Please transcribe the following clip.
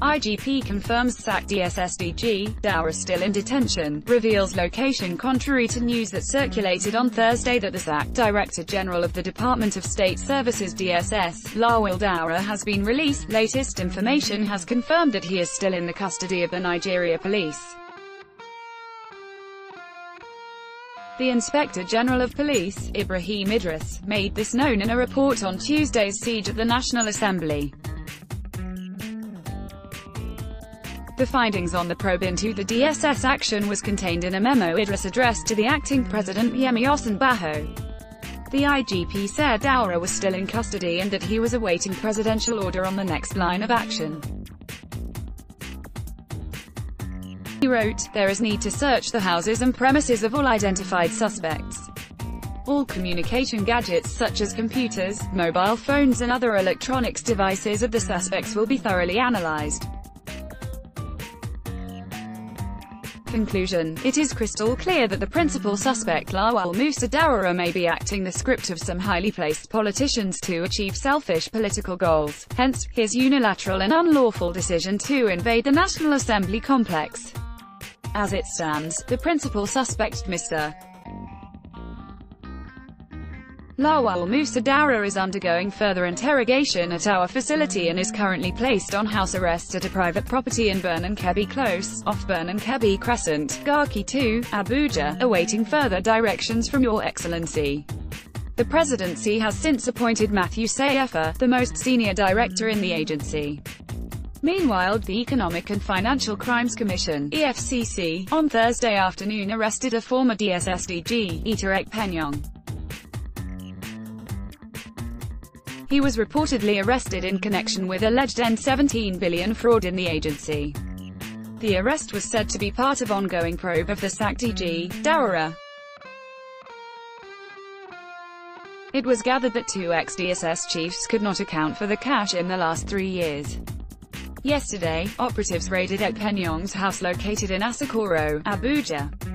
IGP confirms sacked DSSDG, Daura still in detention, reveals location contrary to news that circulated on Thursday that the sacked Director General of the Department of State Services DSS, Lawal Daura has been released. Latest information has confirmed that he is still in the custody of the Nigeria police. The Inspector General of Police, Ibrahim Idris, made this known in a report on Tuesday's siege at the National Assembly. The findings on the probe into the DSS action was contained in a memo Idris addressed to the acting president Yemi Osinbajo. The IGP said Daura was still in custody and that he was awaiting presidential order on the next line of action. He wrote, there is need to search the houses and premises of all identified suspects. All communication gadgets such as computers, mobile phones and other electronics devices of the suspects will be thoroughly analyzed. Conclusion It is crystal clear that the principal suspect Lawal Musa Daura may be acting the script of some highly placed politicians to achieve selfish political goals, hence, his unilateral and unlawful decision to invade the National Assembly complex. As it stands, the principal suspect, Mr. Lawal Musa Daura is undergoing further interrogation at our facility and is currently placed on house arrest at a private property in Birnin Kebbi Close, off Birnin Kebbi Crescent, Garki 2, Abuja, awaiting further directions from Your Excellency. The presidency has since appointed Matthew Seiyefa, the most senior director in the agency. Meanwhile, the Economic and Financial Crimes Commission EFCC, on Thursday afternoon arrested a former DSSDG, Ita Ekpenyong. He was reportedly arrested in connection with alleged N17 billion fraud in the agency. The arrest was said to be part of ongoing probe of the sacked DG. It was gathered that two ex-DSS chiefs could not account for the cash in the last three years. Yesterday, operatives raided Ekpenyong's house located in Asokoro, Abuja.